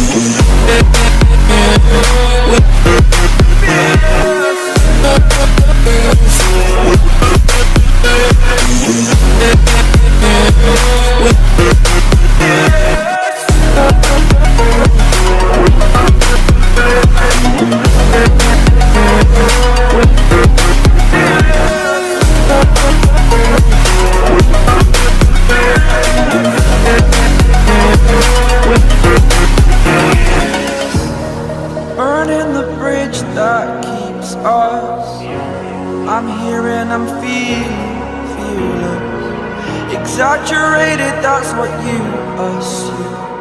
Burning that keeps us. I'm here and I'm feeling, feeling exaggerated. That's what you assume.